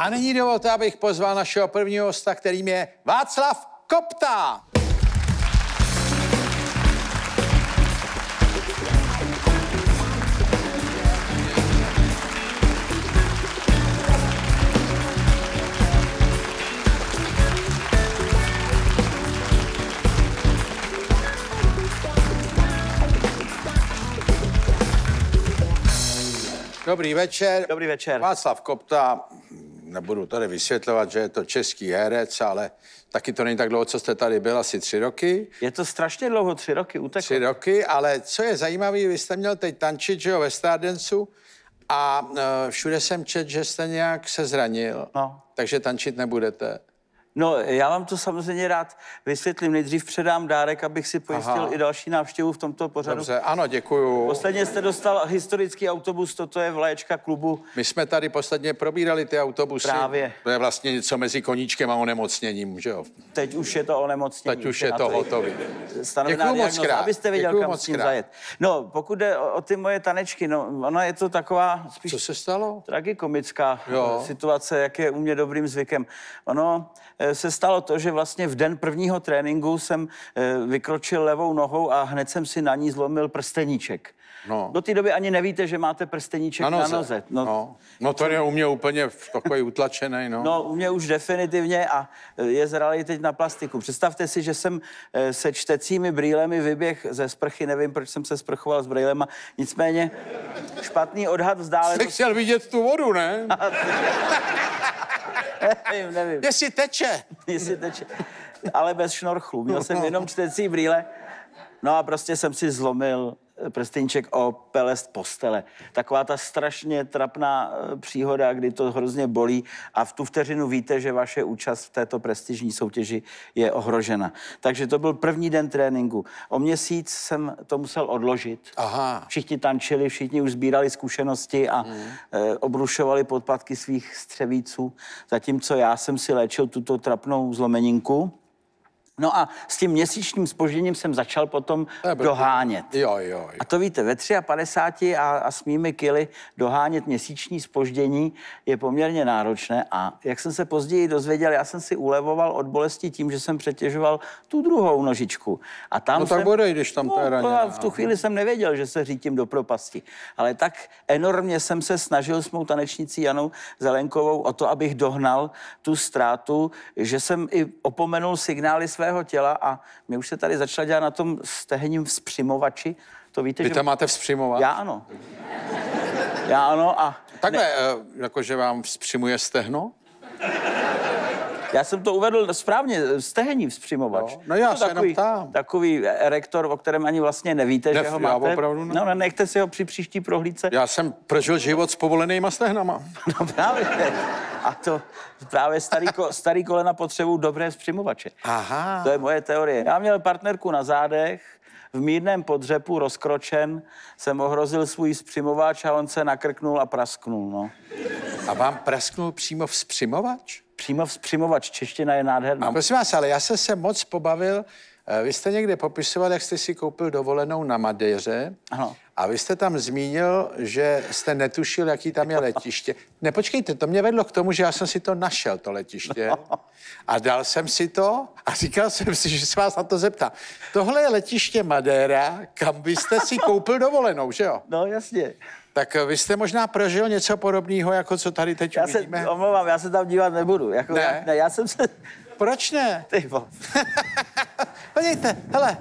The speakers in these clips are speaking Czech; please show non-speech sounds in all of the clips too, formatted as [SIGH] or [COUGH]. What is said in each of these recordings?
A nyní dovolte, abych pozval našeho prvního hosta, kterým je Václav Kopta. Dobrý večer. Dobrý večer. Václav Kopta, nebudu tady vysvětlovat, že je to český herec, ale taky to není tak dlouho, co jste tady byl, asi tři roky. Je to strašně dlouho, tři roky uteklo. Tři roky, ale co je zajímavé, vy jste měl teď tančit, že jo, ve Stardencu a uh, všude jsem čet, že jste nějak se zranil, No. takže tančit nebudete. No, já vám to samozřejmě rád vysvětlím. Nejdřív předám dárek, abych si pojistil Aha. i další návštěvu v tomto pořadu. Dobře, ano, děkuju. Posledně jste dostal historický autobus, toto je vlaječka klubu. My jsme tady posledně probírali ty autobusy. Právě. To je vlastně něco mezi koníčkem a onemocněním, že jo? Teď už je to onemocnění. Teď už je to hotový. Děkuju moc krát. abyste věděl, Děkuju kam moc s tím krát. zajet. No, pokud jde o, o ty moje tanečky, no, ona je to taková spíš Co se stalo? tragikomická Jo. situace, jak je u mě dobrým zvykem. Ono se stalo to, že vlastně v den prvního tréninku jsem eh, vykročil levou nohou a hned jsem si na ní zlomil prsteníček. No. Do té doby ani nevíte, že máte prsteníček Na na noze. noze. No, no. no to je u mě úplně v- takový utlačený, no. No, u mě už definitivně a eh, je zralý teď na plastiku. Představte si, že jsem eh, se čtecími brýlemi vyběh ze sprchy, nevím, proč jsem se sprchoval s brýlema, nicméně špatný odhad Jsi vzdálenosti. chtěl vidět tu vodu, ne? [LAUGHS] nevím, nevím, Jestli teče. jestli teče. Ale bez šnorchlu. Měl jsem jenom čtecí brýle. No a prostě jsem si zlomil prsteníček o pelest postele. Taková ta strašně trapná eh, příhoda, kdy to hrozně bolí a v tu vteřinu víte, že vaše účast v této prestižní soutěži je ohrožena. Takže to byl první den tréninku. O měsíc jsem to musel odložit. Aha. Všichni tančili, všichni už sbírali zkušenosti a mm. obrušovali podpatky svých střevíců, zatímco já jsem si léčil tuto trapnou zlomeninku. No a s tím měsíčním spožděním jsem začal potom blbý. dohánět. Jo, jo, jo. A to víte, ve 53 a, a s mými kily dohánět měsíční spoždění je poměrně náročné a jak jsem se později dozvěděl, já jsem si ulevoval od bolesti tím, že jsem přetěžoval tu druhou nožičku. A tam No tak jsem, bude, když tam to je no, raněná. v tu chvíli jsem nevěděl, že se řítím do propasti. Ale tak enormně jsem se snažil s mou tanečnicí Janou Zelenkovou o to, abych dohnal tu ztrátu, že jsem i opomenul signály svého těla a my už se tady začala dělat na tom stehenním vzpřimovači. To víte, Vy že... tam máte vzpřimovat? Já ano. Já ano a Takhle, ne. jakože vám vzpřimuje stehno? Já jsem to uvedl správně, stehenní vzpřimovač. No, no já To se takový, ptám. Takový erektor, o kterém ani vlastně nevíte, Ne, že ho já máte. opravdu ne. No, ne, nechte si ho při příští prohlídce. Já jsem prožil život s povolenýma stehnama. [LAUGHS] No právě. A to právě starý, ko, starý kolena potřebují dobré vzpřimovače. Aha. To je moje teorie. Já měl partnerku na zádech, v mírném podřepu, rozkročen, jsem ohrozil svůj vzpřimovač a on se nakrknul a prasknul. No. A vám prasknul přímo vzpřimovač? Přímo vzpřimovač, čeština je nádherná. A prosím vás, ale já jsem se moc pobavil. eh, Vy jste někde popisoval, jak jste si koupil dovolenou na Madeiře. Ano. A vy jste tam zmínil, že jste netušil, jaký tam je letiště. Ne, počkejte, to mě vedlo k tomu, že já jsem si to našel, to letiště. A dal jsem si to a říkal jsem si, že se vás na to zeptám. Tohle je letiště Madeira, kam byste si koupil dovolenou, že jo? No jasně. Tak vy jste možná prožil něco podobného, jako co tady teď Já se uvidíme. omlouvám, já se tam dívat nebudu. Jako Ne. Já, ne, já jsem se... Proč ne? [LAUGHS] Ty. [LAUGHS] Podívejte, hele.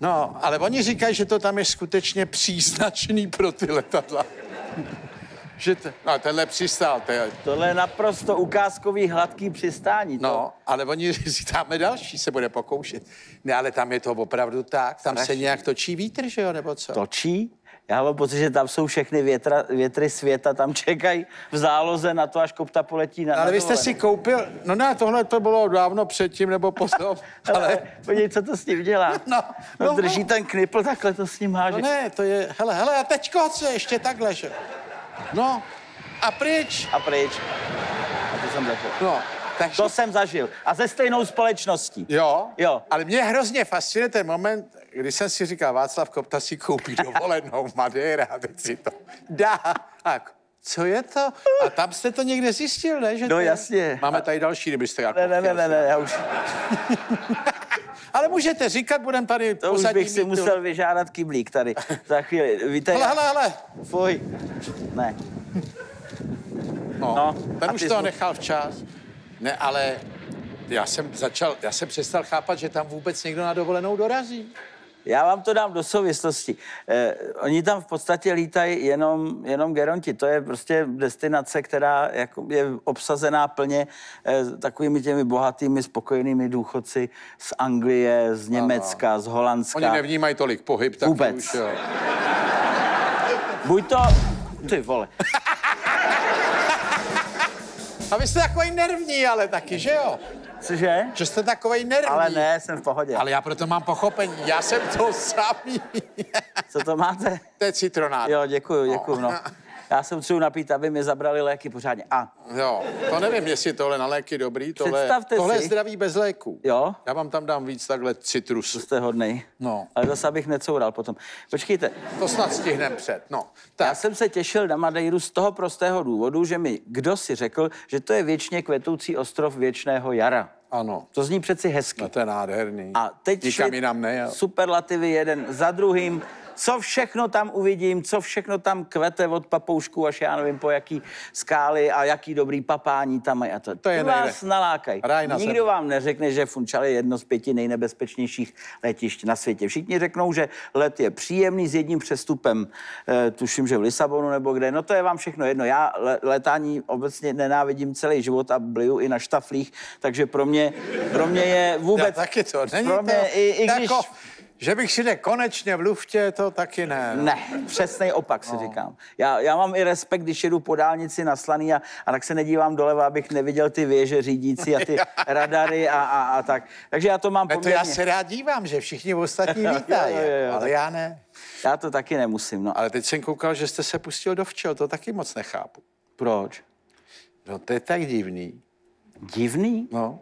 No, ale oni říkají, že to tam je skutečně příznačný pro ty letadla. [LAUGHS] že to, no, tenhle přistál, to je, Tohle je naprosto ukázkový hladký přistání. To- no, ale oni dáme další, se bude pokoušet. Ne, ale tam je to opravdu tak, tam se Strašně. nějak točí vítr, že jo, nebo co? točí. Já mám pocit, že tam jsou všechny větra, větry světa, tam čekají v záloze na to, až kopta poletí na No, ale vy jste si koupil, no ne, tohle to bylo dávno předtím nebo potom, [LAUGHS] Ale podívej, co to s ním dělá. [LAUGHS] No, no, no. drží ten knipl, takhle to s ním háže. no ne, to je, hele, hele, a teďko co, ještě takhle, že? No, a pryč, A pryč. A to jsem zažil. no, takže... To jsem zažil. A ze stejnou společností. Jo, Jo. ale mě hrozně fascinuje ten moment, kdy jsem si říkal, Václav Kopta si koupí dovolenou Madeira, a teď si to dá. Tak, co je to? A tam jste to někde zjistil, ne? Že No to jasně. Máme tady další, kdybyste jako Ne, ne, ne, ne, ne, já už, [LAUGHS] Ale můžete říkat, budeme tady to už bych si musel vyžádat kyblík tady. Za chvíli. Víte, Hele, hele, hele. fuj. Ne. No, No, ten a už to jsi nechal včas. Ne, ale já jsem začal, já jsem přestal chápat, že tam vůbec někdo na dovolenou dorazí. Já vám to dám do souvislosti. Eh, oni tam v podstatě lítají jenom, jenom geronti. To je prostě destinace, která jako je obsazená plně eh, takovými těmi bohatými, spokojenými důchodci z Anglie, z Německa, z Holandska. Oni nevnímají tolik pohyb, tak Vůbec. už, jo. Buď to... Ty vole. A vy jste takový nervní, ale taky, že jo? Cože? Že jste takový nervní. Ale ne, jsem v pohodě. Ale já proto mám pochopení. Já jsem to samý. Co to máte? to je citronát. Jo, děkuju, děkuju, no. Já se potřebuji napít, aby mi zabrali léky pořádně. A, Jo, to nevím, jestli tohle na léky dobrý. Tohle, Představte tohle si- je zdraví bez léků. Jo? Já vám tam dám víc takhle to citrus. jste hodnej. No. Ale zase abych necoural potom. Počkejte, To snad stihnem před. No, Já tak. jsem se těšil na Madeiru z toho prostého důvodu, že mi kdo si řekl, že to je věčně kvetoucí ostrov věčného jara. Ano, To zní přeci hezky. no to je nádherný. A teď Nikam jinam nejel. superlativy jeden za druhým. Co všechno tam uvidím, co všechno tam kvete od papoušku až já nevím po jaký skály a jaký dobrý papání tam mají. A to, To je vás nejde. nalákaj. Ráj na Nikdo zemi. vám neřekne, že Funchal je jedno z pěti nejnebezpečnějších letišť na světě. Všichni řeknou, že let je příjemný s jedním přestupem, e, tuším, že v Lisabonu nebo kde. No to je vám všechno jedno. Já le- letání obecně nenávidím celý život a bliju i na štaflích, takže pro mě, pro mě je vůbec... Já taky to. Není pro to, mě, i, i když... jako, že bych si jde konečně v luftě, to taky ne. no. Ne, přesný opak si říkám. Já, já mám i respekt, když jedu po dálnici na slaný a, a tak se nedívám doleva, abych neviděl ty věže řídící a ty [LAUGHS] [LAUGHS] radary a, a, a tak. Takže já to mám Ne, to poměrně. já se rád dívám, že všichni ostatní [LAUGHS] Jo, jo, vítají, jo, jo, ale já ne. já to taky nemusím, no. Ale teď jsem koukal, že jste se pustil do včel, to taky moc nechápu. Proč? No to je tak divný. Divný? No,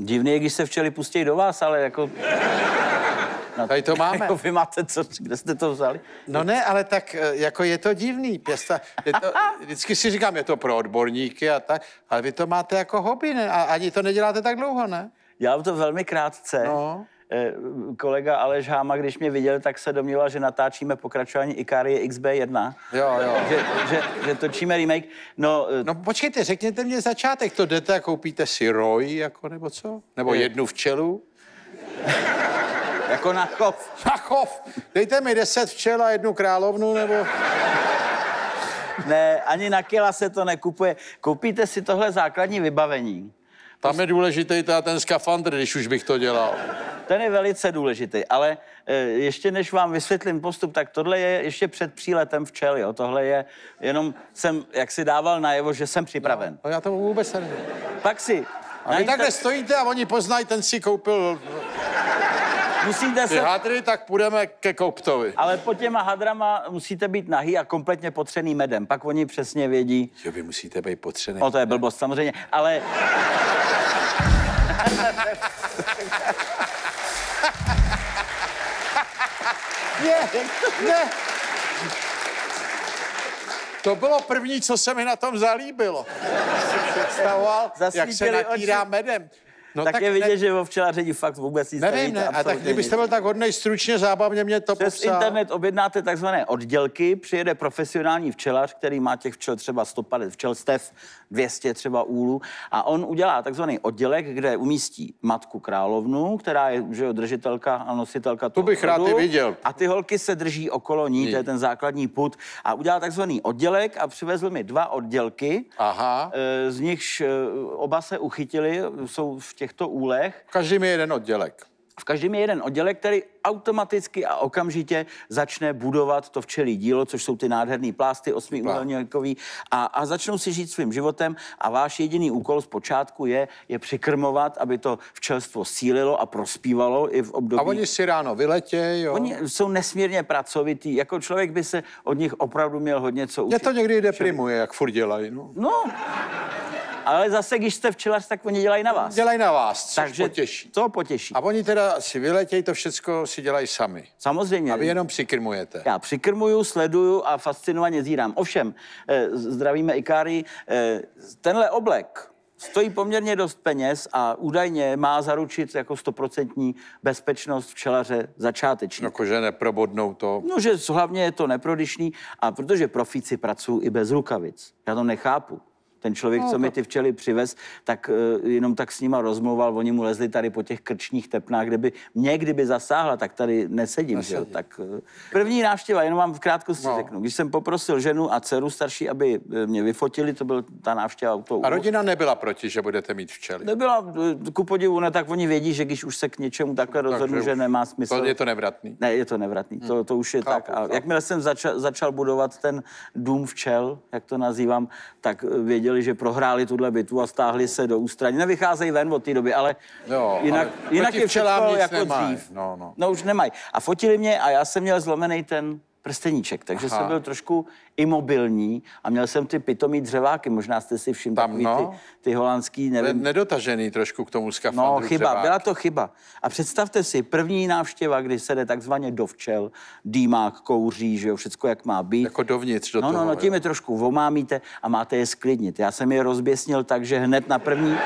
Divný je, když se včely pustí do vás, ale jako... No, tady to máme. Jako vy máte co, kde jste to vzali? No ne, ale tak eh, jako je to divný. Pěsta, je to, [LAUGHS] vždycky si říkám, je to pro odborníky a tak, ale vy to máte jako hobby, ne? A ani to neděláte tak dlouho, ne? Dělám to velmi krátce. No. Eh, Kolega Aleš Háma, když mě viděl, tak se domníval, že natáčíme pokračování Ikarie XB1. Jo, jo. Že, že, že točíme remake. No, eh, No počkejte, řekněte mě začátek, to jdete a koupíte si roj, jako, nebo co? Nebo Je. jednu včelu? [LAUGHS] jako na chov. Na chov! Dejte mi deset včel a jednu královnu, nebo... Ne, ani na kila se to nekupuje. Koupíte si tohle základní vybavení. Tam je důležitý ten skafandr, když už bych to dělal. Ten je velice důležitý, ale eh, ještě než vám vysvětlím postup, tak tohle je ještě před příletem včel, jo. Tohle je jenom, jsem, jak si dával najevo, že jsem připraven. No já to vůbec nevím. Pak si... A vy takhle stojíte a oni poznají, ten si koupil musíte ty se hadry, tak půjdeme ke Kouptovi. Ale pod těma hadrama musíte být nahý a kompletně potřený medem. Pak oni přesně vědí. Jo, vy musíte být potřený. No to je blbost samozřejmě, ale Ne, ne. To bylo první, co se mi na tom zalíbilo. Jsem si představoval, jak se natírá oči. medem. No tak, je ne- vidět, že o včelaření fakt vůbec nic Nevím, ne. A tak kdybyste byl tak hodnej stručně, zábavně mě to Přes popsal. internet objednáte takzvané oddělky, přijede profesionální včelař, který má těch včel třeba 150 včelstev, 200 třeba úlů a on udělá takzvaný oddělek, kde umístí matku královnu, která je že jo, držitelka a nositelka toho bych rád rodu. viděl. A ty holky se drží okolo ní, to je ten základní put. A udělal takzvaný oddělek a přivezl mi dva oddělky, Aha. eh, z nichž eh, oba se uchytili, jsou v těchto úlech. Každý mi jeden oddělek. V každém je jeden oddělek, který automaticky a okamžitě začne budovat to včelí dílo, což jsou ty nádherné plásty osmiúhelníkový a, a začnou si žít svým životem a váš jediný úkol zpočátku je je přikrmovat, aby to včelstvo sílilo a prospívalo i v období... A oni si ráno vyletějí, jo. Oni jsou nesmírně pracovitý, jako člověk by se od nich opravdu měl hodně co učit. Mě to někdy deprimuje, jak furt dělají, no. No, Ale zase, když jste včelař, tak oni dělají na vás. Dělají na vás, což Takže potěší. to potěší. A oni teda si vyletějí, to všecko si dělají sami. Samozřejmě. A vy jenom přikrmujete. Já přikrmuju, sleduju a fascinovaně zírám. Ovšem, eh, zdravíme Ikári, eh, tenhle oblek stojí poměrně dost peněz a údajně má zaručit jako stoprocentní bezpečnost včelaře začáteční. No, že neprobodnou to. No, že hlavně je to neprodyšný a protože profíci pracují i bez rukavic. Já to nechápu. Ten člověk, No, co mi ty včely přivez, tak uh, jenom tak s nima rozmluval, oni mu lezli tady po těch krčních tepnách, kde by mě kdyby zasáhla, tak tady nesedím. Že? jo. Nesedí. Tak, uh, první návštěva, jenom vám v krátkosti No. řeknu. Když jsem poprosil ženu a dceru starší, aby eh, mě vyfotili, to byl ta návštěva u toho A rodina nebyla proti, že budete mít včely. Nebyla, ku podivu, ne, tak oni vědí, že když už se k něčemu takhle rozhodnu, Takže že už nemá smysl. To je to nevratný. Ne, je to nevratný, to, to už je Chápu, tak. A chápu. jakmile jsem začal, začal budovat ten dům včel, jak to nazývám, tak eh, věděli, že prohráli tuhle bitvu a stáhli se do ústraní. Nevycházejí ven od té doby, ale Jo, jinak, ale jinak je všechno jako nemají. dřív. No, no. no už nemají. A fotili mě a já jsem měl zlomený ten prsteníček, takže Aha. jsem byl trošku imobilní a měl jsem ty pitomý dřeváky, možná jste si všimli, Tam, no. ty, ty holandský, Ne- nevím, Nedotažený trošku k tomu skafandru. No, chyba, dřeváky. byla to chyba. A představte si, první návštěva, kdy se jde takzvaně do včel, dýmák, kouří, že jo, všecko jak má být. Jako dovnitř do no, toho. no, no, tím jo. je trošku vomámíte a máte je sklidnit. Já jsem je rozběsnil tak, že hned na první...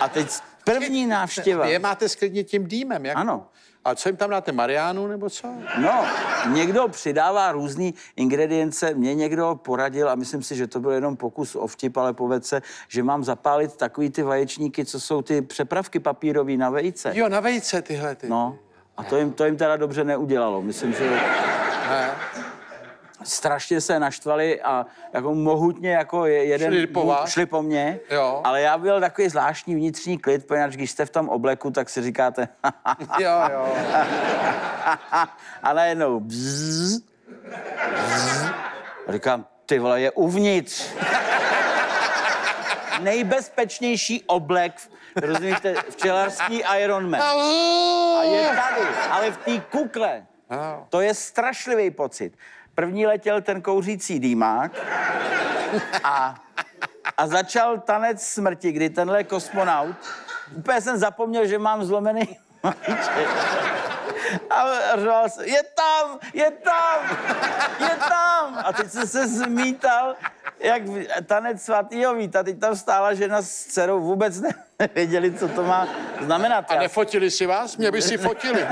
A teď první návštěva. Vy je máte sklidnit tím dýmem, jak? Ano. A co jim tam dáte, Mariánu nebo co? No, někdo přidává různé ingredience, mě někdo poradil a myslím si, že to byl jenom pokus o vtip, ale povedl se, že mám zapálit takový ty vaječníky, co jsou ty přepravky papírový na vejce. Jo, na vejce tyhle ty. No, a to jim, to jim teda dobře neudělalo. Myslím, že Ne. Strašně se naštvali a jako mohutně jako je- jeden Šli po vás? šli po mně, Jo. ale já byl takový zvláštní vnitřní klid, poněvadž když jste v tom obleku, tak si říkáte [LAUGHS] Jo, jo. [LAUGHS] a najednou bzz, bzz. A říkám, ty vole, je uvnitř. [LAUGHS] Nejbezpečnější oblek, rozumíte, včelařský Ironman. A je tady, ale v té kukle. To je strašlivý pocit. První letěl ten kouřící dýmák a, a začal tanec smrti, kdy tenhle kosmonaut, úplně jsem zapomněl, že mám zlomený. [LAUGHS] A řval se, je tam, je tam, je tam. A teď jsem se zmítal, jak tanec svatýho víta. Teď tam stála žena s dcerou, vůbec ne- nevěděli, co to má znamenat. A nefotili si vás? Mě by si fotili.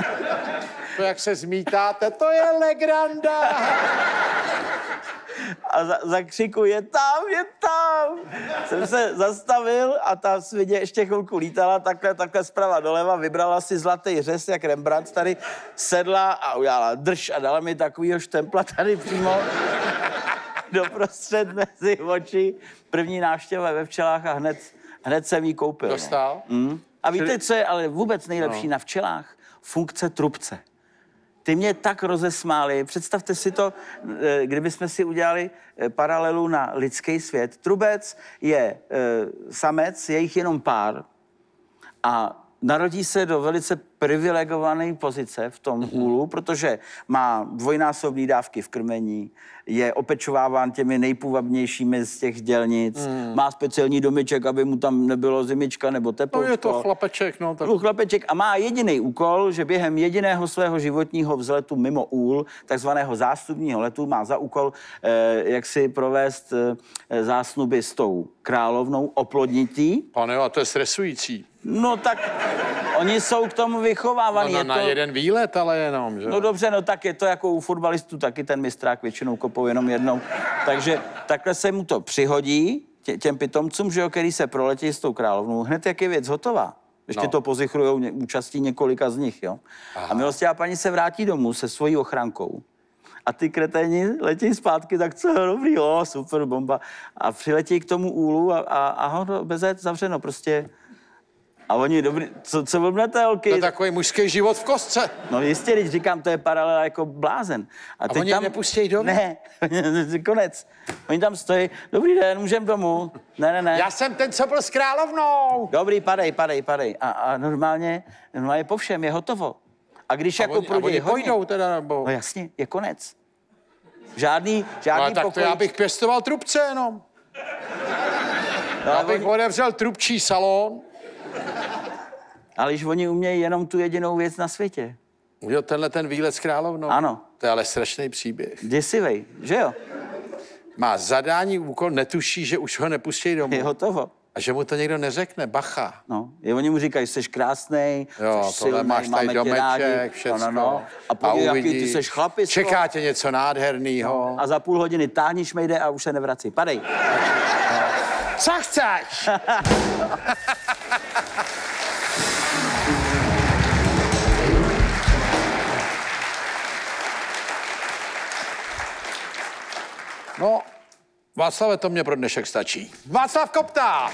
To, jak se zmítáte, to je legranda. a za, zakřiku, je tam, je tam. Jsem se zastavil a ta svině ještě chvilku lítala takhle, takhle zprava doleva, vybrala si zlatý řez, jak Rembrandt, tady sedla a udělala drž a dala mi takovýho štempla tady přímo doprostřed mezi oči. První návštěva ve včelách a hned, hned jsem jí koupil. no. Dostal? Mm. A víte, co je ale vůbec nejlepší No. na včelách? Funkce trubce. Ty mě tak rozesmály. Představte si to, eh, kdybychom si udělali eh, paralelu na lidský svět. Trubec je eh, samec, je jich jenom pár a narodí se do velice privilegované pozice v tom úlu, protože má dvojnásobné dávky v krmení, je opečováván těmi nejpůvabnějšími z těch dělnic, má speciální domeček, aby mu tam nebylo zimička nebo No teploučko. je to chlapeček, no. Tak... Chlapeček a má jediný úkol, že během jediného svého životního vzletu mimo úl, takzvaného zástupního letu, má za úkol, eh, jak si provést eh, zásnuby s tou královnou, oplodnitý. Pane, a to je stresující. No tak oni jsou k tomu No, vychovávaní. na, je na to... jeden výlet, ale jenom, že? No dobře, no tak je to jako u fotbalistů, taky ten mistrák většinou kopou jenom jednou. Takže takhle se mu to přihodí tě, těm pitomcům, že jo, který se proletí s tou královnou. Hned jak je věc hotová. Ještě No. no. to pozichrujou ně, účastí několika z nich, jo. Aha. A milostivá paní se vrátí domů se svojí ochrankou. A ty kreténi letí zpátky, tak co dobrý, jo, super bomba. A přiletí k tomu úlu a, a, a ho bezet zavřeno prostě. A oni, dobrý, co, co blbnete, holky? To je takový mužský život v kostce. No jistě, když říkám, to je paralela jako blázen. A, oni je nepustí domů? Ne, [LAUGHS] konec. Oni tam stojí, dobrý den, můžem domů. Ne, ne, ne. Já jsem ten, co byl s královnou. Dobrý, padej, padej, padej. A, a normálně, normálně po všem, je hotovo. A když A jako oni, a prudí oni hodně, pojdou teda, nebo... no jasně, je konec. Žádný, No, žádný ale tak to pokoj. já bych pěstoval trubce jenom. No, Já bych oni, otevřel trubčí salon. Ale když oni umějí jenom tu jedinou věc na světě. Jo, tenhle ten výlet s královnou. Ano. To je ale strašný příběh. Děsivej, že jo? Má zadání, úkol, netuší, že už ho nepustí domů. Je hotovo. A že mu to někdo neřekne, bacha. No, je, oni mu říkají, jsi krásný, Jo, tohle máš tady domeček, všecko. No, no, no. A podívej, jaký ty jsi chlapis. Čeká tě něco nádhernýho. A za půl hodiny táhni šmejde a už se nevrací. Padej. Co chceš? [LAUGHS] Václave, to mě pro dnešek stačí. Václav Kopta!